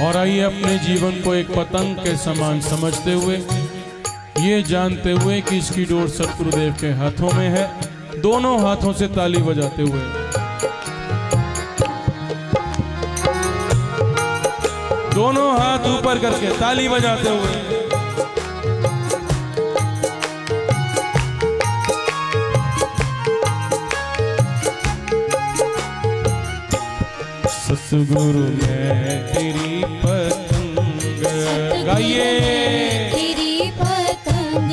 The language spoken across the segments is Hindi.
और आइए अपने जीवन को एक पतंग के समान समझते हुए, ये जानते हुए कि इसकी डोर सतगुरुदेव के हाथों में है। दोनों हाथों से ताली बजाते हुए। दोनों हाथ ऊपर करके ताली बजाते हुए। सुगुरु मैं तेरी पतंग गाइए। तेरी पतंग।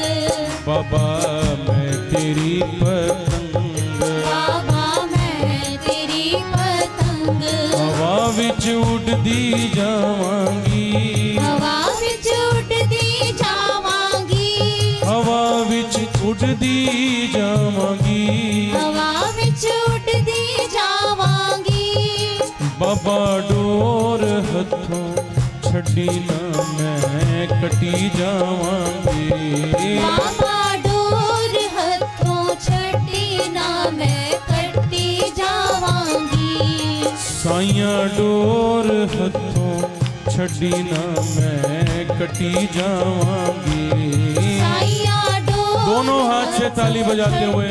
बाबा मैं तेरी पतंग। बाबा मैं तेरी पतंग। हवा विच उड़ती जावांगी। हवा विच उड़ती जावांगी। हवा विच उड़ती बाबा डोर हथों छड़ी ना मैं कटी जावांगी ਬਾਬਾ ਡੋਰ ਹੱਥੋਂ ਛੱਡੀ ਨਾ ਮੈਂ ਕੱਟੀ ਜਾਵਾਂਗੀ साइया डोर हथों छड़ी ना मैं कटी जावांगी ਸਾਈਆਂ ਡੋਰ दोनों हाथ से ताली बजाते हुए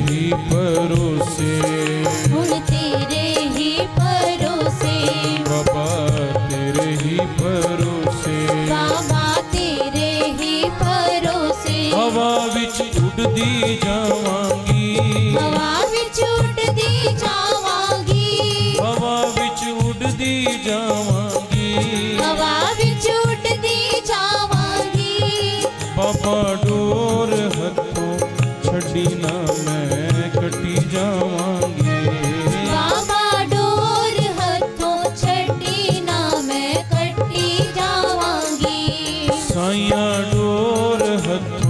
ਉੱਡਦੀ ਜਾਵਾਂਗੀ ਹਵਾ ਵਿੱਚ ਉੱਡਦੀ ਜਾਵਾਂਗੀ ਹਵਾ ਵਿੱਚ ਉੱਡਦੀ ਜਾਵਾਂਗੀ ਹਵਾ ਵਿੱਚ ਉੱਡਦੀ ਜਾਵਾਂਗੀ ਬਾਬਾ ਡੋਰ ਹੱਥੋਂ ਛੱਡੀ ਨਾ ਮੈਂ ਕੱਟੀ ਜਾਵਾਂਗੀ ਬਾਬਾ ਡੋਰ ਹੱਥੋਂ ਛੱਡੀ ਨਾ ਮੈਂ ਕੱਟੀ ਜਾਵਾਂਗੀ ਸਾਈਆਂ ਡੋਰ ਹੱਥੋਂ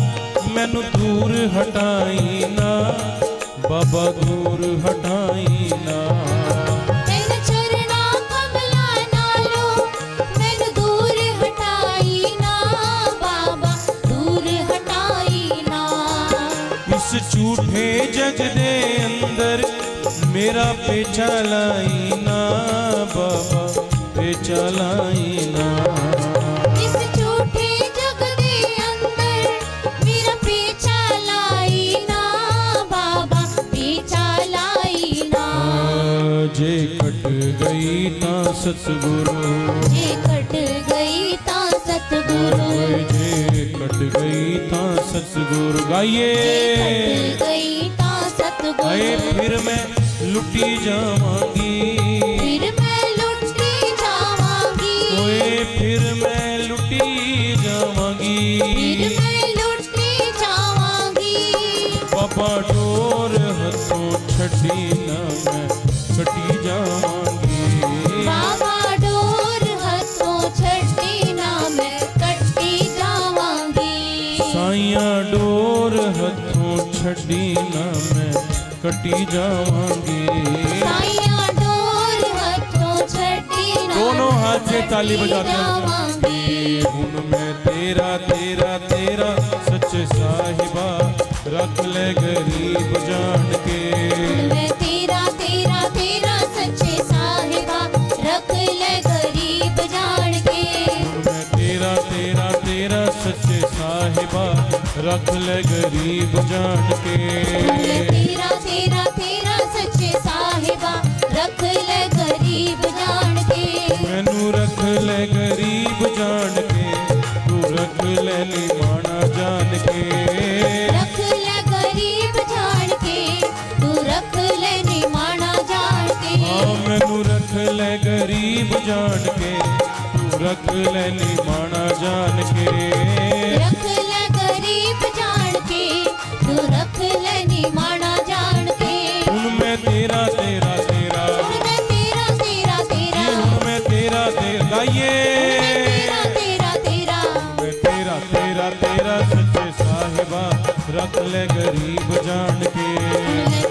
मैनू दूर हटाई ना बाबा दूर हटाई ना। झूठे जज दे अंदर मेरा पेचा लाई ना बाबा पेचा लाई ना। सतगुरु। कट गई था सतगुरु। कट गई गाइए। गई सतगुरु। फिर मैं लुटी जावांगी। फिर मैं लुटी ओए फिर मैं लुटी बाबा डोर हसो दीना मैं कटी जावांगी। दोनों हाथ से ताली बजाते हूँ। मैं तेरा तेरा तेरा सच साहिबा रख ले गरीब जान अखल गरीब जान के। तेरा तेरा तेरा सच्चे साहिबा रख ले गरीब जान के। मैनू रख ले गरीब जान के तू रख ले माना जान के। ਮੈਨੂੰ ਰੱਖ ਲੈ ਗਰੀਬ ਜਾਣ ਕੇ ਤੂੰ ਰੱਖ ਲੈ ਨਿਮਾਣਾ ਜਾਣ ਕੇ ले गरीब जान के।